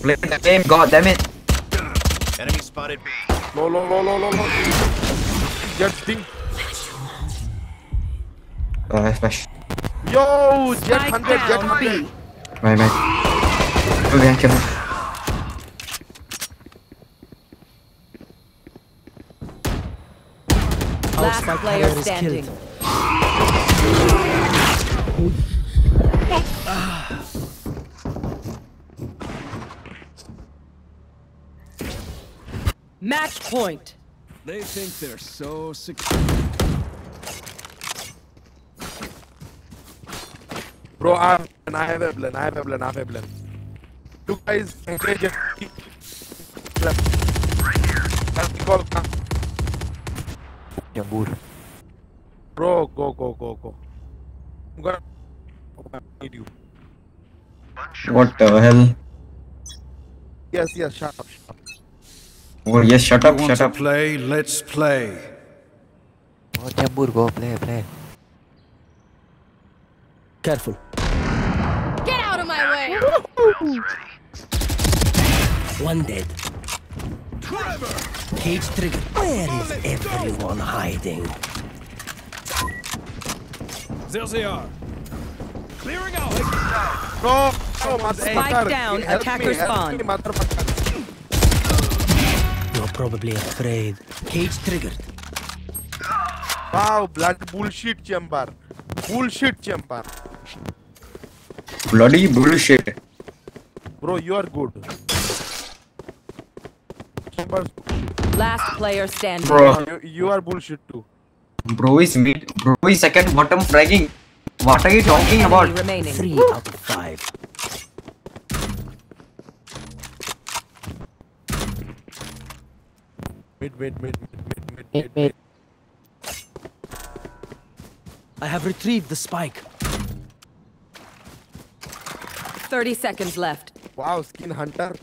Play the game, god damn it. Enemy spotted B. Low, low, low, low, low, low. Jett sting. Uh, smash. Yo, Jett Spike 100, Jett down 100. B. Bye bye. Okay, careful. Last player standing. Match point. They think they're so secure. Bro, I have, I have a plan, I have a plan, I have a plan. You guys engage it. Plan. I'll call Jambur. Bro, go, go, go, go. I'm gonna need you. What the hell? Yes, yes, shut up, shut up. Oh yes, shut up, shut up. play? Let's play. Go Jambur, go play, play. Careful. Get out of my way. One dead. Cage trigger. Where is everyone hiding? There they are. Clearing out. No, no. Spike down, Help attacker spawn. Me, motherfucker. You're probably afraid. Cage triggered. Wow, blood bullshit chamber. Bullshit chamber. Bloody bullshit. Bro, you are good. Chamber, Last player standing. Bro, you, you are bullshit too. bro is mid, bro is second bottom fragging. What are you talking about? remaining. Three out of five. Mid, mid, mid, mid, mid, mid, Mid, mid. I have retrieved the spike. 30 seconds left. Wow, skin hunter.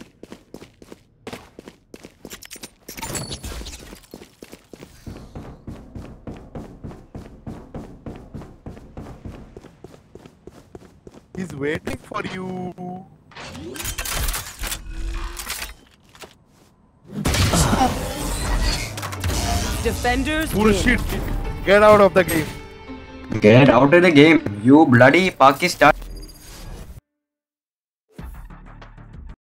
He's waiting for you. Defenders. Bullshit. Get out of the game. Get out of the game, you bloody Pakistan.